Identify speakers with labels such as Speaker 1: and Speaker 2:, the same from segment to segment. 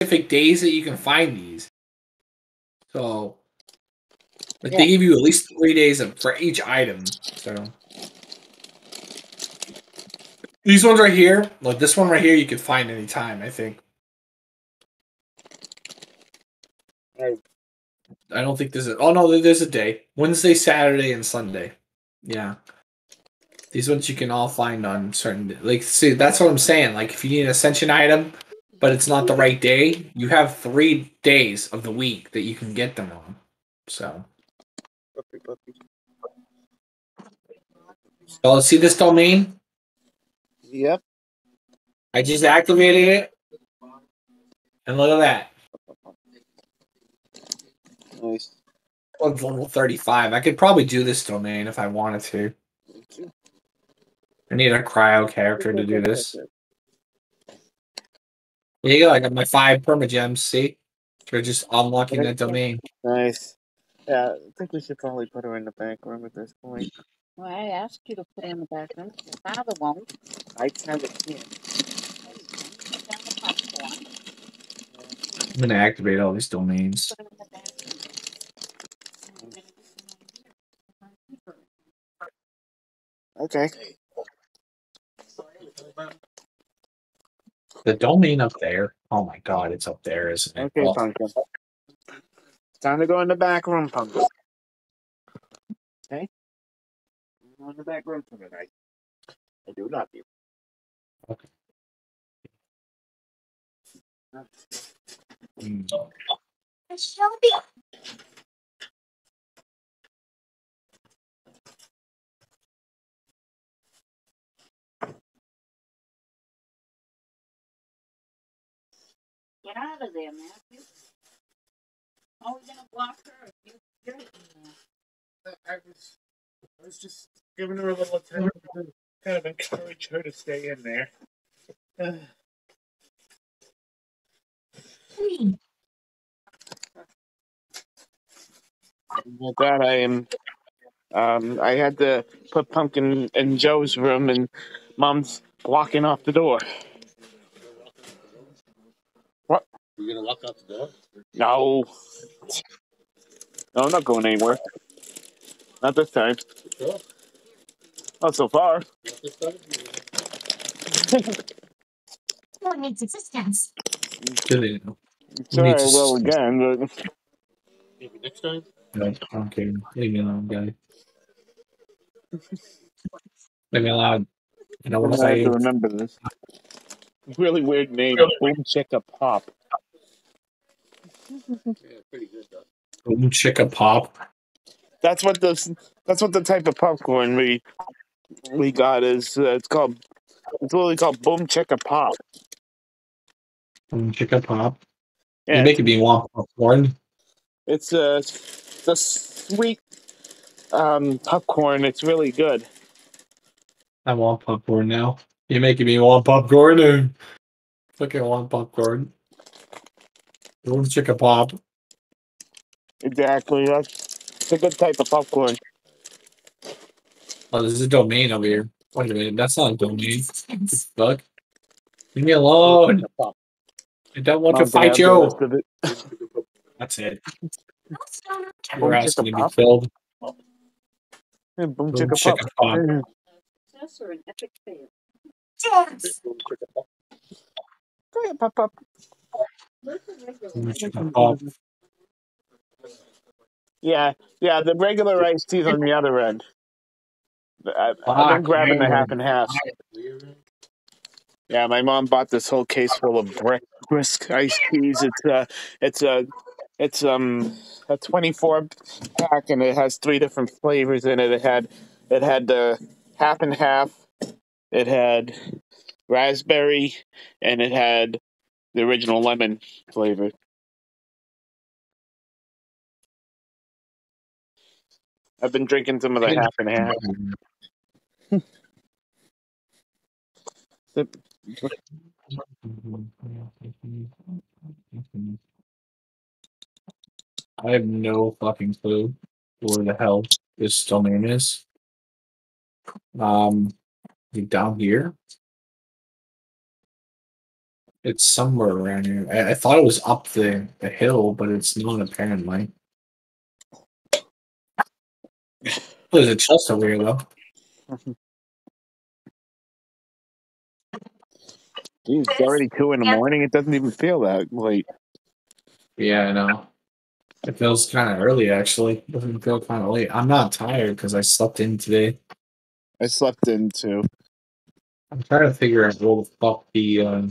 Speaker 1: specific days that you can find these. So, but
Speaker 2: Yeah.
Speaker 1: they give you at least three days of, for each item. So, these ones right here, like this one right here, you can find anytime. I think.
Speaker 2: Right.
Speaker 1: I don't think there's a. Oh no, there's a day. Wednesday, Saturday, and Sunday. Yeah. These ones you can all find on certain. Like, see, that's what I'm saying. Like, if you need an ascension item, but it's not the right day, you have three days of the week that you can get them on. So,
Speaker 2: puppy.
Speaker 1: see this domain.
Speaker 2: Yep.
Speaker 1: I just activated it, and look at that.
Speaker 2: Nice.
Speaker 1: Level 35. I could probably do this domain if I wanted to. I need a cryo character to do this. There you go. I got my five Primogems. See, for just unlocking that domain.
Speaker 2: Nice. Yeah, I think we should probably put her in the back room at this point.
Speaker 3: Well, I asked you to put her in the back room. Your father won't.
Speaker 2: I kind of can't.
Speaker 3: The popcorn,
Speaker 1: I'm gonna activate all these domains.
Speaker 3: put it in the back room.
Speaker 2: Okay.
Speaker 1: The domain up there. Oh my god, it's up there, isn't it?
Speaker 2: Okay,
Speaker 1: Well,
Speaker 2: Pumpkin. Time to go in the back room, Pumpkin. Okay? Go in the back room for tonight. I do love you.
Speaker 1: hmm.
Speaker 3: Get out of there, Matthew. Are we're gonna block her. You, you're there.
Speaker 2: I was, I was just giving her a little attention to kind of encourage her to stay in there. With that, I am. Um, I had to put Pumpkin in Joe's room, and Mom's blocking off the door. What?
Speaker 4: You gonna lock out the door?
Speaker 2: No. No, I'm not going anywhere. Not this time.
Speaker 4: Sure.
Speaker 2: Not so far.
Speaker 4: Not this time?
Speaker 5: No one needs assistance.
Speaker 1: Do they know? Needs
Speaker 2: will
Speaker 1: assistance.
Speaker 2: again, but
Speaker 4: Maybe next time?
Speaker 1: No, I don't care. Leave me alone, guy. Leave me alone.
Speaker 2: I'm
Speaker 1: what
Speaker 2: gonna
Speaker 1: I
Speaker 2: have to remember this. Really weird name. Boom Chicka Pop.
Speaker 4: Yeah, pretty good though.
Speaker 1: Boom chicka pop.
Speaker 2: That's what the that's what the type of popcorn we we got is. Uh, it's called. It's literally called Boom Chicka Pop.
Speaker 1: Boom chicka pop.
Speaker 2: Yeah,
Speaker 1: You make it be want popcorn.
Speaker 2: it's a it's a sweet um, popcorn. It's really good.
Speaker 1: I want popcorn now. You're making me want popcorn. and Fucking want popcorn. Boom chicka pop.
Speaker 2: Exactly. That's it's a good type of popcorn.
Speaker 1: Oh, there's a domain over here. Wait a minute, that's not a domain. Fuck. Leave me alone. I don't want to
Speaker 2: Mom's gonna
Speaker 1: fight you.
Speaker 2: it.
Speaker 1: That's it.
Speaker 5: What's going on?
Speaker 1: You're
Speaker 2: Boom
Speaker 1: asking
Speaker 2: chicka
Speaker 1: to be
Speaker 2: pop.
Speaker 1: killed.
Speaker 2: Yeah, Boom
Speaker 1: Boom
Speaker 2: Chicka Pop.
Speaker 1: chicka pop.
Speaker 2: Yeah.
Speaker 3: Success or an epic fail?
Speaker 5: Dance.
Speaker 2: Go ahead, Pop Pop. Yeah, yeah. The regular iced tea's on the other end. I, I've been grabbing the half and half. Yeah, my mom bought this whole case full of brick brisk iced teas. It's uh it's a it's um a twenty four pack and it has three different flavors in it. It had it had the half and half, it had raspberry, and it had the original lemon flavor. I've been drinking some of the half and half.
Speaker 1: I have no fucking clue where the hell this domain is. Um, down here. It's somewhere around here. I, I thought it was up the, the hill, but it's not apparently. There's a chest over here though.
Speaker 2: Geez, it's already two in the morning. It doesn't even feel that late.
Speaker 1: Yeah, I know. It feels kind of early actually. It doesn't feel kind of late. I'm not tired because I slept in today.
Speaker 2: I slept in too.
Speaker 1: I'm trying to figure out what the fuck the uh,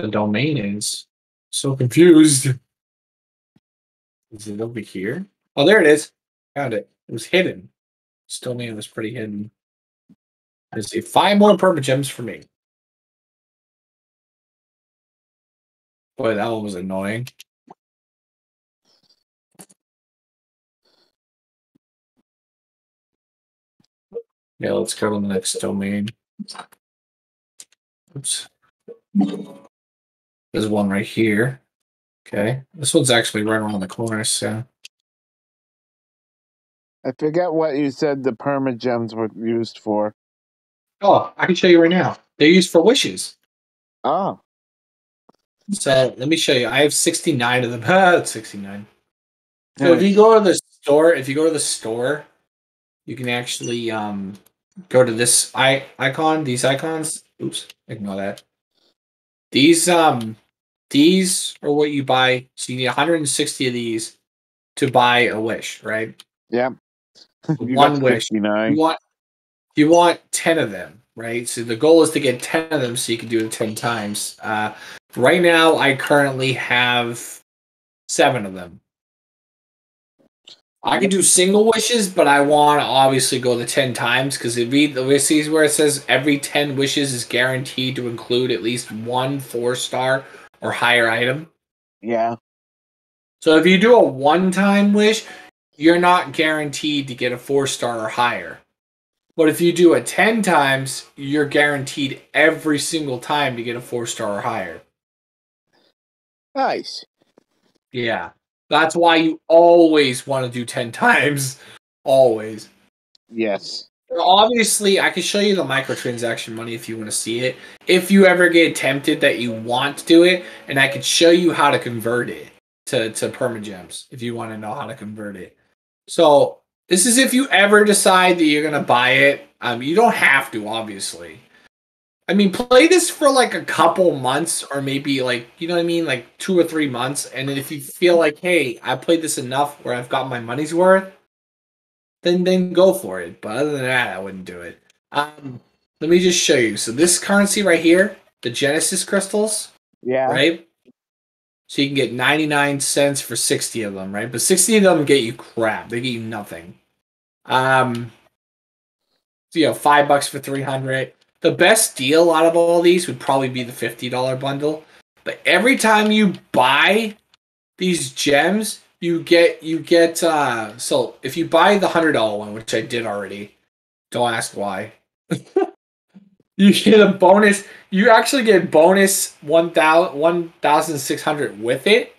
Speaker 1: the domain is. So confused. Is it over here? Oh, there it is. Found it. It was hidden. This domain was pretty hidden. Let's see. Five more purple gems for me. Boy, that one was annoying. Yeah, let's go to the next domain. Oops. There's one right here. Okay. This one's actually right around the corner, so
Speaker 2: I forget what you said the Primogems were used for.
Speaker 1: Oh, I can show you right now. They're used for wishes.
Speaker 2: Oh,
Speaker 1: So let me show you. I have 69 of them. Ah, 69. So if you go to the store, if you go to the store, you can actually um go to this i icon, these icons. Oops, ignore that. These um these are what you buy. So you need 160 of these to buy a wish, right?
Speaker 2: yeah. You
Speaker 1: One wish.
Speaker 2: 69.
Speaker 1: You want you want 10 of them, right? So the goal is to get 10 of them so you can do it 10 times. Uh right now I currently have 7 of them. I can do single wishes, but I want to obviously go the 10 times because it read the sees where it says every 10 wishes is guaranteed to include at least one 4 star or higher item.
Speaker 2: Yeah.
Speaker 1: So if you do a one time wish, you're not guaranteed to get a four star or higher. But if you do it 10 times, you're guaranteed every single time to get a four star or higher.
Speaker 2: Nice.
Speaker 1: Yeah. That's why you always want to do 10 times. Always.
Speaker 2: Yes.
Speaker 1: Obviously, I can show you the microtransaction money if you want to see it. If you ever get tempted that you want to do it, and I could show you how to convert it to, to Primogems if you want to know how to convert it. So this is if you ever decide that you're gonna buy it. Um, you don't have to, obviously. I mean, play this for like a couple months, or maybe like you know what I mean, like two or three months, and if you feel like, hey, I played this enough where I've got my money's worth, then then go for it. But other than that, I wouldn't do it. Um, let me just show you. So this currency right here, the Genesis crystals,
Speaker 2: Yeah.
Speaker 1: right? So you can get 99 cents for 60 of them, right? But 60 of them get you crap. They get you nothing. Um so you know, 5 bucks for 300. The best deal out of all these would probably be the $50 bundle. But every time you buy these gems, you get you get uh so if you buy the $100 one, which I did already, don't ask why. you get a bonus you actually get bonus 1000 1600 with it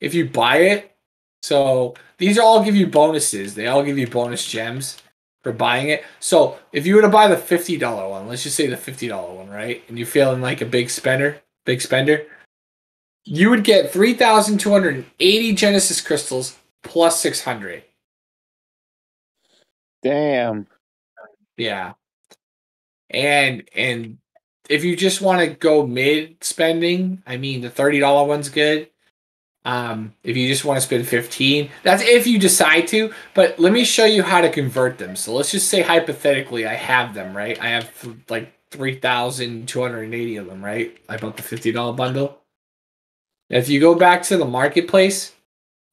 Speaker 1: if you buy it so these all give you bonuses they all give you bonus gems for buying it so if you were to buy the $50 one let's just say the $50 one right and you're feeling like a big spender big spender you would get 3280 genesis crystals plus 600
Speaker 2: Damn.
Speaker 1: Yeah. And and if you just want to go mid spending, I mean the thirty dollar one's good. Um, if you just want to spend fifteen, that's if you decide to. But let me show you how to convert them. So let's just say hypothetically, I have them right. I have like three thousand two hundred and eighty of them, right? I bought the fifty dollar bundle. If you go back to the marketplace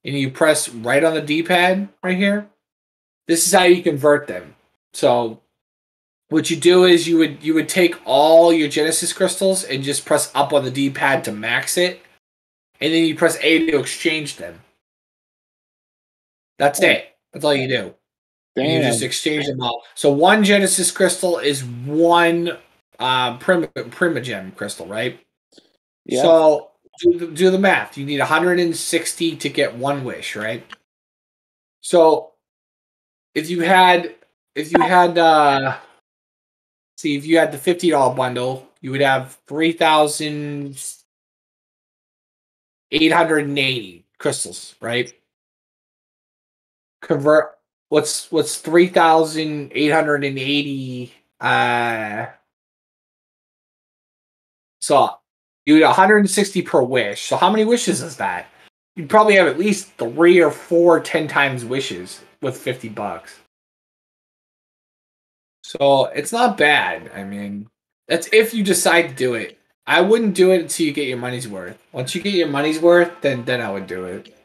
Speaker 1: and you press right on the D pad right here, this is how you convert them. So what you do is you would you would take all your Genesis crystals and just press up on the D pad to max it, and then you press A to exchange them. That's it. That's all you do. And You just exchange them all. So one Genesis crystal is one uh, Prim- crystal, right?
Speaker 2: Yeah.
Speaker 1: So do the, do the math. You need 160 to get one wish, right? So if you had if you had uh see if you had the $50 bundle, you would have three thousand eight hundred and eighty crystals, right? Convert what's what's three thousand eight hundred and eighty uh so you get 160 per wish. So how many wishes is that? You'd probably have at least three or four ten times wishes with 50 bucks. So it's not bad. I mean, that's if you decide to do it. I wouldn't do it until you get your money's worth. Once you get your money's worth, then then I would do it.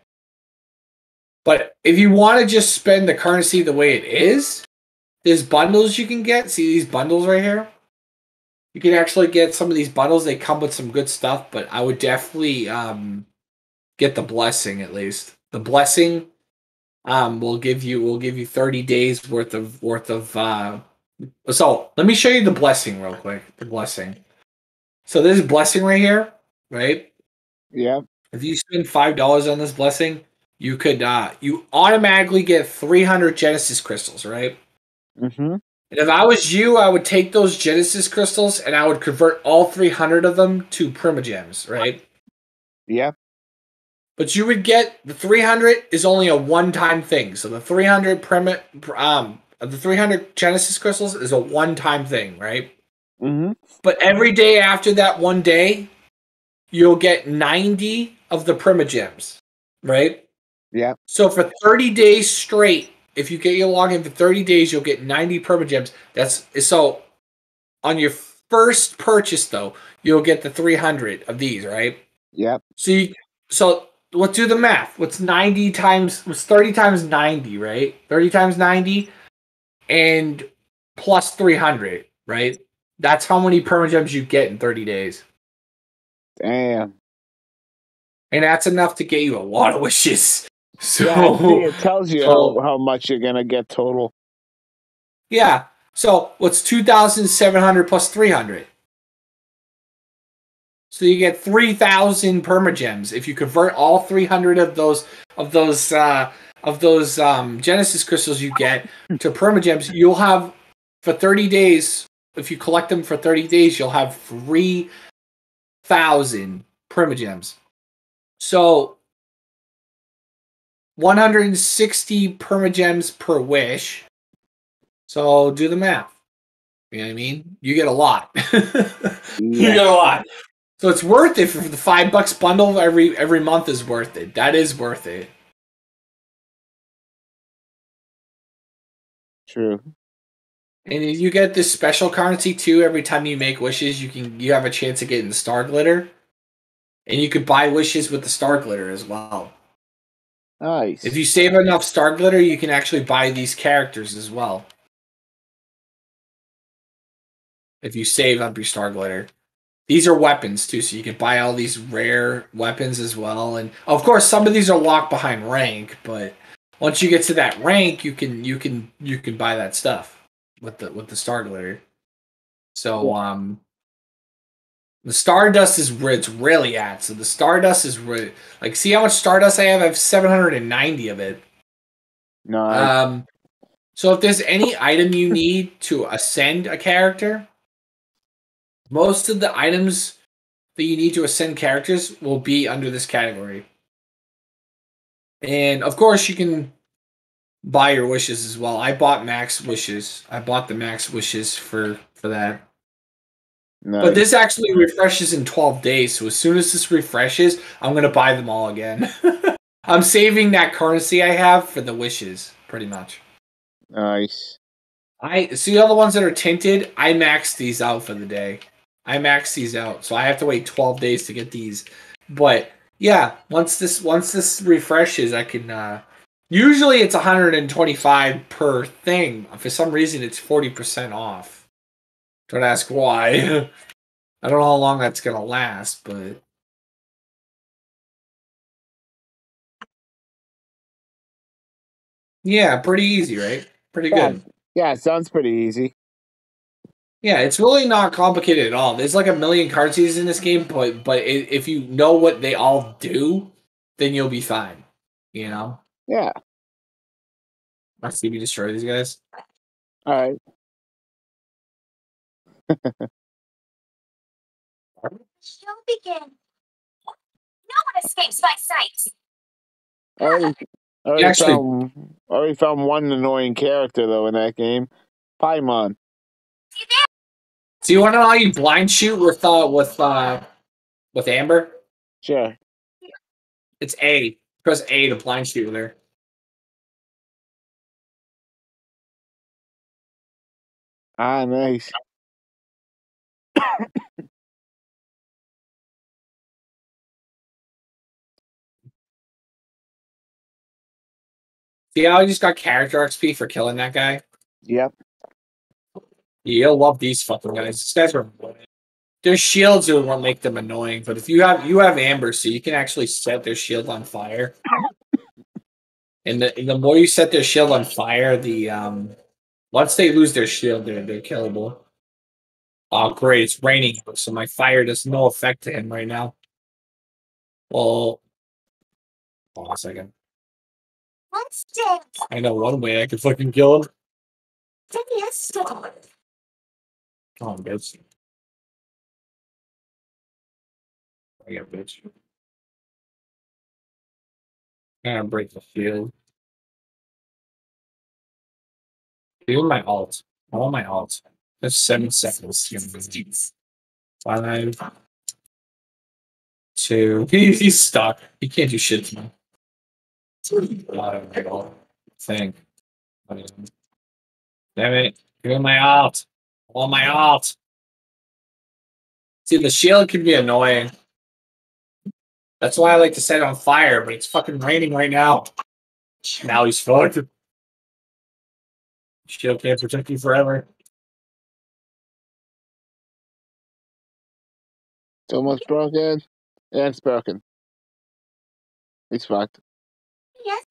Speaker 1: But if you want to just spend the currency the way it is, there's bundles you can get. See these bundles right here? You can actually get some of these bundles. They come with some good stuff, but I would definitely um, get the blessing at least. The blessing um, will give you will give you 30 days worth of worth of uh, so let me show you the blessing real quick. The blessing. So this blessing right here, right?
Speaker 2: Yeah.
Speaker 1: If you spend five dollars on this blessing, you could uh you automatically get three hundred Genesis crystals, right?
Speaker 2: Mm-hmm.
Speaker 1: And if I was you, I would take those Genesis crystals and I would convert all three hundred of them to Primogems, right?
Speaker 2: Yeah.
Speaker 1: But you would get the 300 is only a one-time thing. So the 300 primi- um the 300 Genesis crystals is a one-time thing, right?
Speaker 2: Mm-hmm.
Speaker 1: But every day after that one day, you'll get 90 of the Primogems, right?
Speaker 2: Yeah.
Speaker 1: So for 30 days straight, if you get your login for 30 days, you'll get 90 Primogems. That's so on your first purchase though, you'll get the 300 of these, right?
Speaker 2: Yep.
Speaker 1: So you so let's do the math. What's 90 times what's 30 times 90, right? 30 times 90 and plus 300, right? That's how many Primogems you get in 30 days.
Speaker 2: Damn.
Speaker 1: And that's enough to get you a lot of wishes. So
Speaker 2: Yeah, it tells you
Speaker 1: so-
Speaker 2: how, how much you're gonna get total.
Speaker 1: Yeah. So what's 2,700 plus 300? So you get 3,000 Primogems if you convert all 300 of those of those uh, of those um, Genesis crystals you get to Primogems. You'll have for 30 days. If you collect them for 30 days, you'll have 3,000 Primogems. So 160 Primogems per wish. So do the math. You know what I mean? You get a lot. you get a lot. So it's worth it for the five bucks bundle every every month is worth it. That is worth it.
Speaker 2: True.
Speaker 1: And you get this special currency too. Every time you make wishes, you can you have a chance of getting star glitter, and you could buy wishes with the star glitter as well.
Speaker 2: Nice.
Speaker 1: If you save enough star glitter, you can actually buy these characters as well. If you save up your star glitter. These are weapons too, so you can buy all these rare weapons as well. And of course some of these are locked behind rank, but once you get to that rank, you can you can you can buy that stuff with the with the star glitter. So um the Stardust is where it's really at. So the Stardust is really like see how much Stardust I have? I have 790 of it.
Speaker 2: nice.
Speaker 1: Um, so if there's any item you need to ascend a character, most of the items that you need to ascend characters will be under this category. And of course, you can buy your wishes as well. I bought max wishes. I bought the max wishes for for that.
Speaker 2: nice.
Speaker 1: But this actually refreshes in 12 days. So as soon as this refreshes, I'm going to buy them all again. I'm saving that currency I have for the wishes, pretty much.
Speaker 2: nice.
Speaker 1: I see all the ones that are tinted. I max these out for the day. I max these out, so I have to wait 12 days to get these. But yeah, once this once this refreshes, I can. uh Usually it's 125 per thing. For some reason, it's 40% off. Don't ask why. I don't know how long that's gonna last, but yeah, pretty easy, right? Pretty
Speaker 2: Yeah.
Speaker 1: good.
Speaker 2: Yeah, it sounds pretty easy.
Speaker 1: Yeah, it's really not complicated at all. There's like a million currencies in this game, but but if you know what they all do, then you'll be fine. You know.
Speaker 2: Yeah.
Speaker 1: Let's see me destroy these guys.
Speaker 2: All right.
Speaker 5: Show begin. No one escapes my sight.
Speaker 2: I already, I already,
Speaker 1: actually-
Speaker 2: found, I already found one annoying character though in that game. Paimon.
Speaker 1: Do you want to know how you blind shoot with uh with uh with Amber?
Speaker 2: Sure.
Speaker 1: It's A. Press A to blind shoot her.
Speaker 2: Ah, nice.
Speaker 1: See how I just got character XP for killing that guy?
Speaker 2: Yep.
Speaker 1: You'll love these fucking guys. These guys annoying. Their shields are what make them annoying, but if you have you have amber, so you can actually set their shield on fire. And the and the more you set their shield on fire, the um once they lose their shield, they're they're killable. Oh great, it's raining, so my fire does no effect to him right now. Well hold on a second. I know one way I could fucking kill him. Come on, bitch. I got bitch. Gonna break the field. Do my alt. I want my alt. That's seven seconds. Five. Two. He, he's stuck. He can't do shit to me. I don't think. Damn it. Give my alt. I want my alt. See, the shield can be annoying. That's why I like to set it on fire, but it's fucking raining right now. Now he's fucked. Shield can't protect you forever.
Speaker 2: It's almost broken. Yeah, it's broken. He's fucked.
Speaker 5: Yes.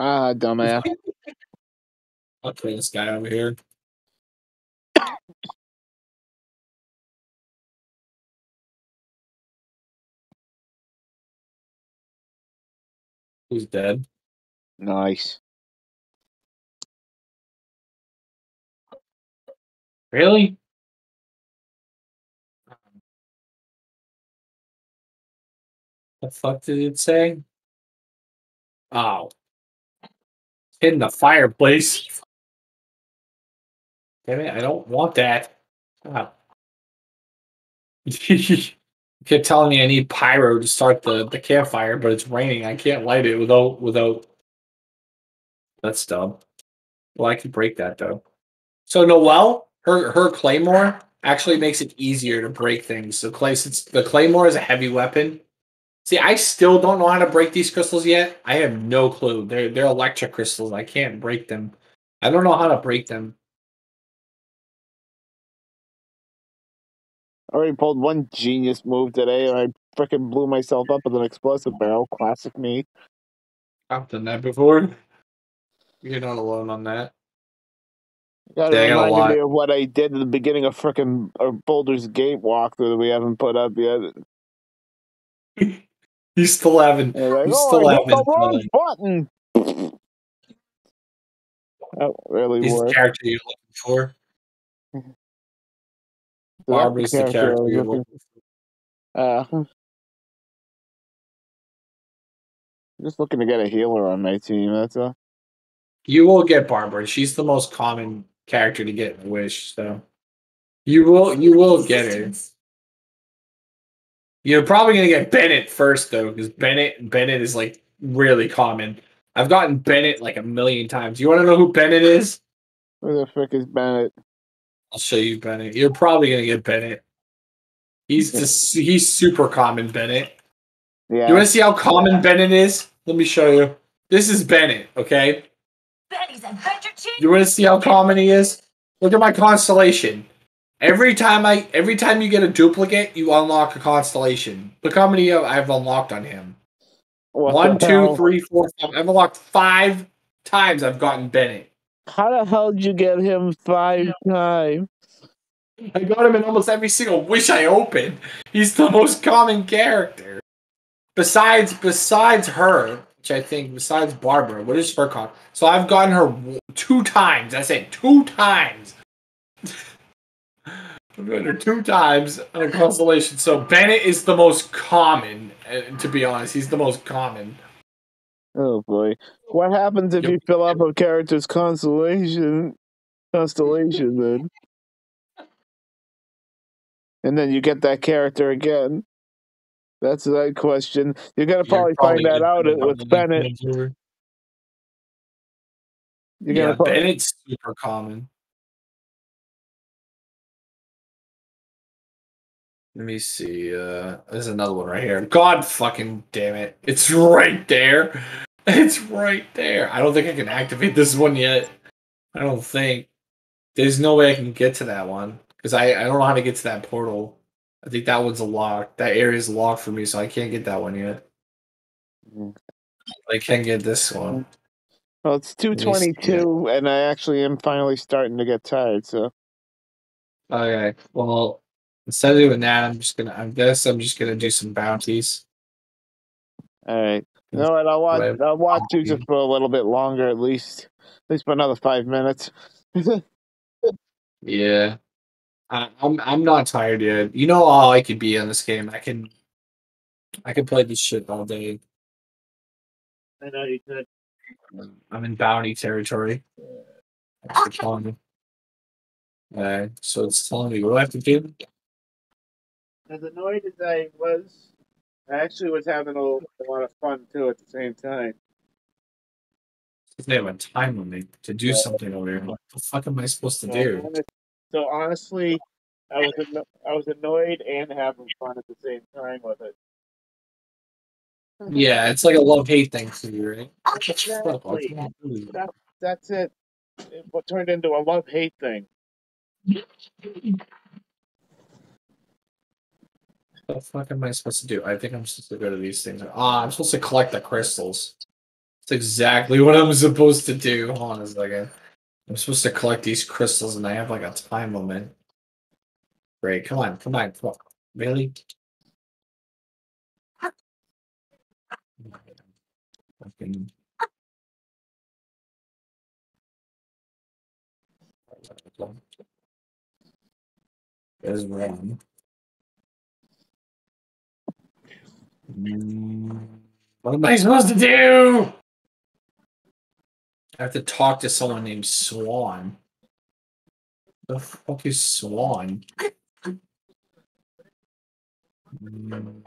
Speaker 2: Ah, dumbass.
Speaker 1: I'll kill this guy over here. Who's dead?
Speaker 2: Nice.
Speaker 1: Really? The fuck did it say? Oh. In the fireplace. Damn it, I don't want that. Ah. kept telling me I need pyro to start the, the campfire, but it's raining. I can't light it without without that's dumb. Well, I could break that though. So Noelle, her her claymore actually makes it easier to break things. So clay, since the claymore is a heavy weapon. See, I still don't know how to break these crystals yet. I have no clue. They're they're electric crystals. I can't break them. I don't know how to break them.
Speaker 2: I already pulled one genius move today, and I freaking blew myself up with an explosive barrel. Classic me.
Speaker 1: I've done that before. You're not alone on that.
Speaker 2: That
Speaker 1: Yeah, got a
Speaker 2: reminded me of what I did at the beginning of frickin' uh, Baldur's Gate walkthrough that we haven't put up yet.
Speaker 1: You still haven't.
Speaker 2: Like,
Speaker 1: You
Speaker 2: oh,
Speaker 1: still
Speaker 2: I
Speaker 1: haven't,
Speaker 2: wrong button. That really
Speaker 1: He's
Speaker 2: worked.
Speaker 1: character you're looking for. Barbara's the
Speaker 2: character I
Speaker 1: character
Speaker 2: was
Speaker 1: you're
Speaker 2: looking-
Speaker 1: looking
Speaker 2: Uh, just looking to get a healer on my team. That's all.
Speaker 1: You will get Barbara. She's the most common character to get in Wish, so you will you will get her. You're probably gonna get Bennett first though, because Bennett Bennett is like really common. I've gotten Bennett like a million times. You want to know who Bennett is?
Speaker 2: Where the frick is Bennett?
Speaker 1: I'll show you Bennett. You're probably gonna get Bennett. He's just he's super common Bennett.
Speaker 2: Yeah.
Speaker 1: You want to see how common Bennett is? Let me show you. This is Bennett. Okay.
Speaker 5: Benny's adventure team.
Speaker 1: You want to see how common he is? Look at my constellation. Every time I, every time you get a duplicate, you unlock a constellation. Look how many I've unlocked on him.
Speaker 2: What
Speaker 1: One,
Speaker 2: the
Speaker 1: two,
Speaker 2: hell?
Speaker 1: three, four, five. I've unlocked five times. I've gotten Bennett.
Speaker 2: How the hell did you get him five times?
Speaker 1: I got him in almost every single wish I opened. He's the most common character. Besides, besides her, which I think, besides Barbara, what is her con? So I've gotten her two times. I said two times. I've gotten her two times on a constellation. So Bennett is the most common. Eh, to be honest, he's the most common.
Speaker 2: Oh boy. What happens if
Speaker 1: Yep.
Speaker 2: you fill up a character's constellation constellation then? And then you get that character again. That's that question. You're gonna probably, find that out with Bennett. You're
Speaker 1: Yeah,
Speaker 2: gonna probably,
Speaker 1: Bennett's super common. Let me see. Uh, there's another one right here. God fucking damn it! It's right there. It's right there. I don't think I can activate this one yet. I don't think. There's no way I can get to that one because I I don't know how to get to that portal. I think that one's locked. That area's locked for me, so I can't get that one yet.
Speaker 2: Mhm.
Speaker 1: I can't get this one.
Speaker 2: well, it's two
Speaker 1: me see
Speaker 2: twenty two, and I actually am finally starting to get tired. So
Speaker 1: Okay. Well, instead of doing that, I'm just gonna. I guess I'm just gonna do some bounties.
Speaker 2: all right. You know what? I'll watch.
Speaker 1: Right.
Speaker 2: I'll watch you just for a little bit longer, at least. At least for another five minutes.
Speaker 1: Yeah. I, I'm I'm not tired yet. You know how I could be on this game. I can. I can play this shit all day.
Speaker 2: I know you could.
Speaker 1: I'm in bounty territory. That's what it's telling me. Uh, so it's telling me what do I have to do?
Speaker 2: As annoyed as I was, I actually was having a, a lot of fun too at the same time.
Speaker 1: They have a time limit to do something over here. What the fuck am I supposed to
Speaker 2: So,
Speaker 1: do?
Speaker 2: honest- so honestly, I was anno- I was annoyed and having fun at the same time with it.
Speaker 1: Yeah, it's like a love hate thing for you, right?
Speaker 5: You.
Speaker 2: Exactly.
Speaker 1: can't do it.
Speaker 2: That, that's it. It what turned into a love hate thing.
Speaker 1: What the fuck am I supposed to do? I think I'm supposed to go to these things. Ah, I'm supposed to collect the crystals. That's exactly what I'm supposed to do. Hold on a second. I'm supposed to collect these crystals and I have like a time limit. Great, come on, come on, come on. Really? Fucking-. What am I supposed to do? I have to talk to someone named Swan. The fuck is Swan? Mm.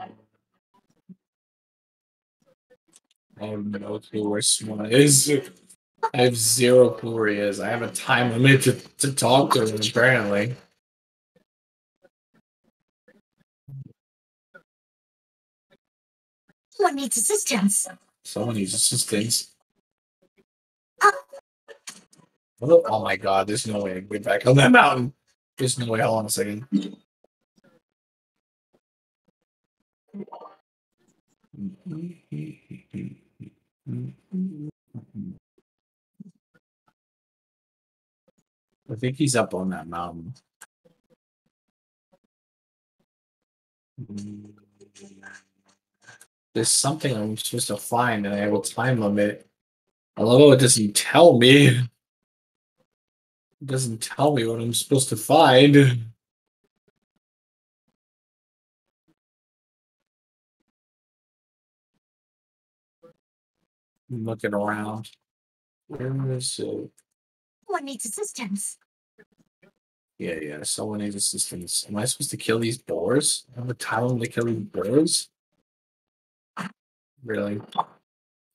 Speaker 1: I have no clue where Swan is. I have zero clue where he is. I have a time limit to, to talk to him, apparently.
Speaker 5: Someone needs assistance.
Speaker 1: Someone needs assistance. Oh oh, oh my god, there's no way I can get back on that mountain. There's no way. Hold on a second. I think he's up on that mountain. There's something I'm supposed to find, and I have a time limit. Although it doesn't tell me. It doesn't tell me what I'm supposed to find. I'm looking around. Where is it?
Speaker 5: Someone needs assistance.
Speaker 1: Yeah, yeah. Someone needs assistance. Am I supposed to kill these boars? I have a time to kill these boars? Really?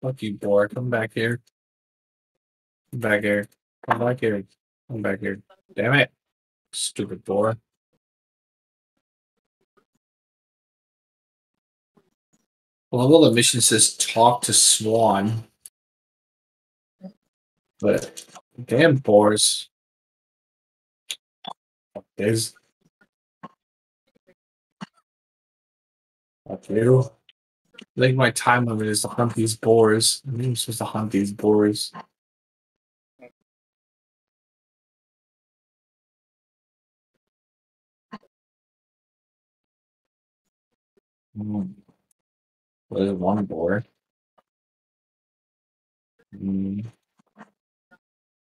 Speaker 1: Fuck you, boar. Come back here. Come back here. Come back here. Come back here. Damn it. Stupid boar. Well, the mission says talk to Swan. But damn boars. This. Fuck you. I think my time limit is to hunt these boars. I think I'm supposed to hunt these boars. Well, one boar. Hmm.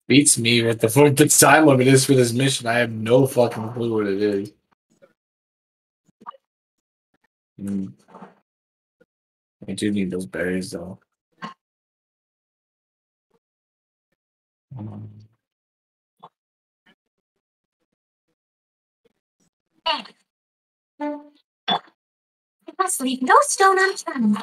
Speaker 1: Beats me what the fuck the time limit is for this mission. I have no fucking clue what it is. Mm. I do need those berries though. Um,
Speaker 5: I must leave no stone unturned.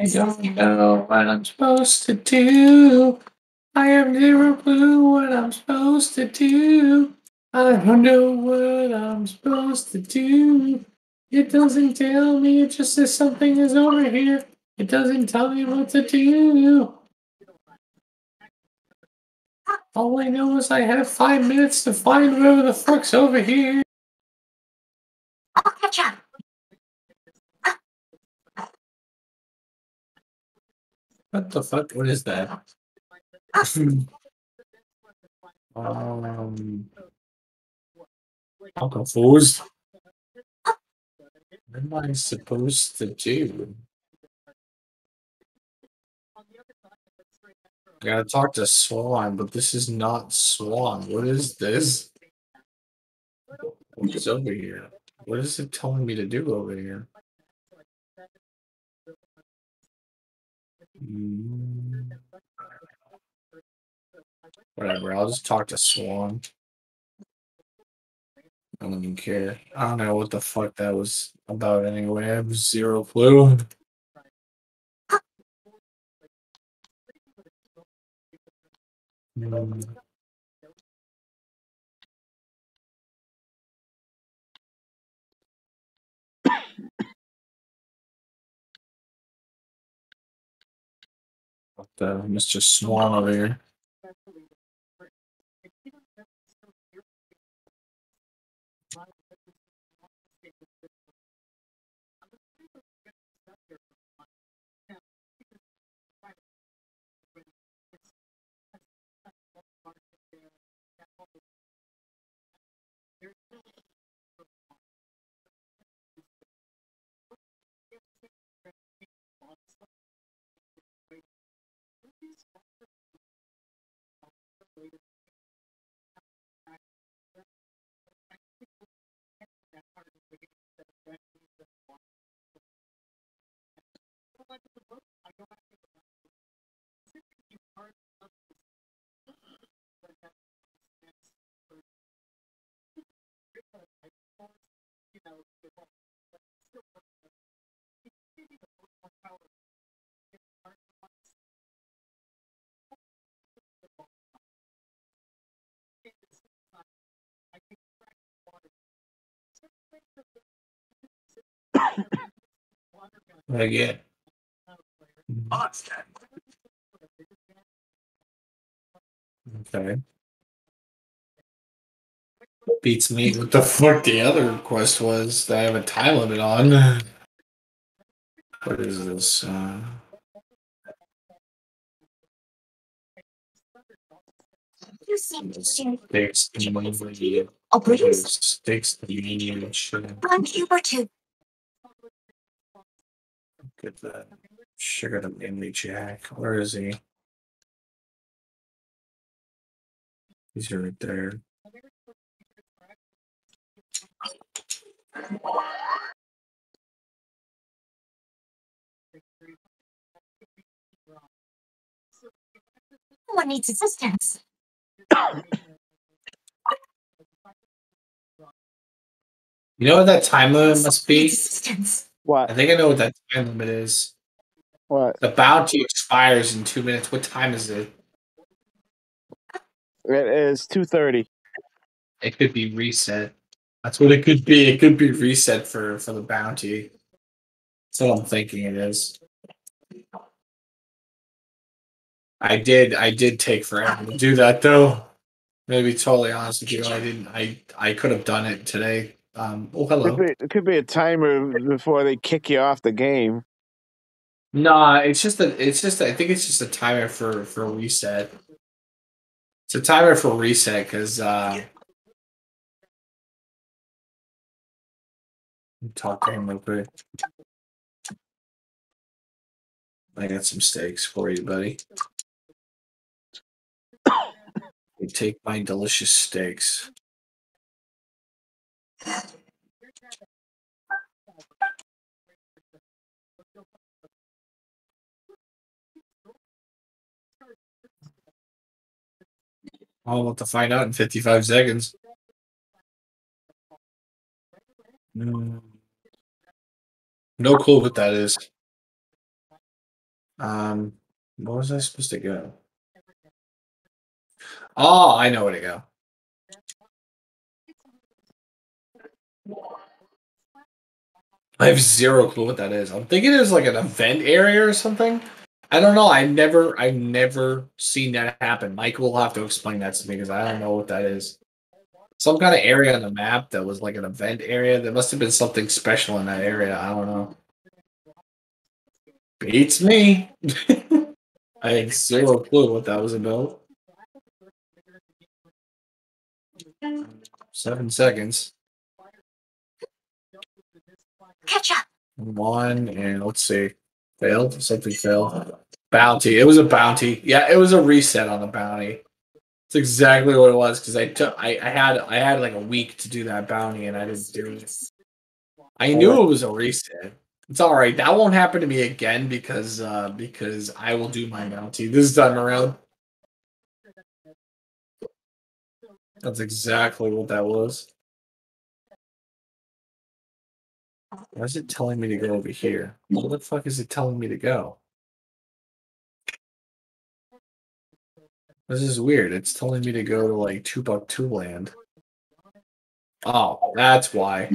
Speaker 1: I don't know what I'm supposed to do. I have zero clue what I'm supposed to do. I don't know what I'm supposed to do. It doesn't tell me, it just says something is over here. It doesn't tell me what to do. All I know is I have five minutes to find whatever the fuck's over here.
Speaker 5: I'll catch up.
Speaker 1: What the fuck? What is that? um, I'm confused. What am I supposed to do? I gotta talk to Swan, but this is not Swan. What is this? What is over here? What is it telling me to do over here? Whatever, I'll just talk to Swan. I don't even care. I don't know what the fuck that was about anyway. I have zero clue. Mm. What the Mr. Swan over here? Again. Okay. Beats me. What the fuck the other quest was that I have a time limit on? What is this? Uh,
Speaker 5: You seem to
Speaker 1: sticks
Speaker 5: a.
Speaker 1: Sticks the medium shit.
Speaker 5: One cube or two.
Speaker 1: Get that. Sugar the mainly Jack. Where is he? He's right there.
Speaker 5: Someone needs assistance.
Speaker 1: You know what that time limit must be?
Speaker 5: Needs assistance.
Speaker 1: I think I know what that time limit is.
Speaker 2: What?
Speaker 1: The bounty expires in two minutes. What time is it?
Speaker 2: It is two thirty.
Speaker 1: It could be reset. That's what it could be. It could be reset for for the bounty. That's what I'm thinking it is. I did. I did take forever to do that though. To be totally honest with you, I didn't. I I could have done it today. Um. Oh,
Speaker 2: It could, be, it could be a timer before they kick you off the game.
Speaker 1: Nah, it's just a. It's just. I think it's just a timer for for reset. It's a timer for reset because uh, talk to him real quick. I got some steaks for you, buddy. You take my delicious steaks. I'll have to find out in 55 seconds. Mm. No clue what that is. Um, what was I supposed to go? Oh, I know where to go. I have zero clue what that is. I'm thinking it's like an event area or something. I don't know. I never, I've never seen that happen. Mike will have to explain that to me because I don't know what that is. Some kind of area on the map that was like an event area. There must have been something special in that area. I don't know. Beats me. I have zero clue what that was about. Seven seconds.
Speaker 5: Catch up.
Speaker 1: One and let's see. Failed. Something failed. Bounty. It was a bounty. Yeah, it was a reset on the bounty. It's exactly what it was because I took I, I had I had like a week to do that bounty and I didn't do it. I knew it was a reset. It's all right. That won't happen to me again because uh because I will do my bounty this time around. That's exactly what that was. Why is it telling me to go over here? Where the fuck is it telling me to go? This is weird. It's telling me to go to like two buck two land. Oh, that's why.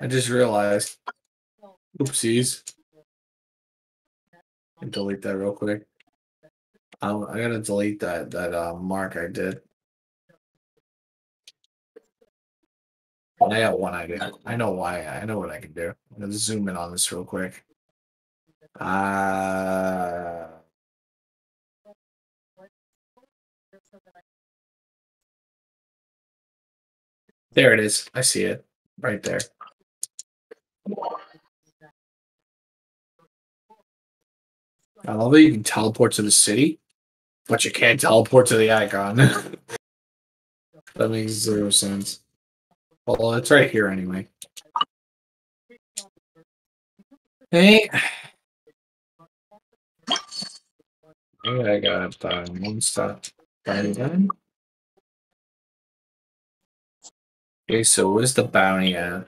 Speaker 1: I just realized. Oopsies. Delete that real quick. Um, I gotta delete that that uh, mark I did. I got one idea. I know why. I know what I can do. Let's zoom in on this real quick. Uh, there it is. I see it right there. I love that you can teleport to the city, but you can't teleport to the icon. that makes zero sense. Well, it's right here anyway. Hey. I got uh, one stop by then. Okay, so where's the bounty at?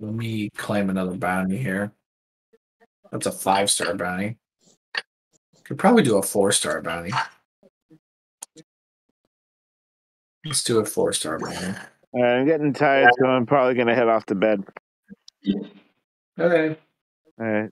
Speaker 1: Let me claim another bounty here. That's a five star bounty. Could probably do a four star bounty. Let's do a four star bounty.
Speaker 2: Uh, I'm getting tired, so I'm probably gonna head off to bed.
Speaker 1: Okay.
Speaker 2: All right.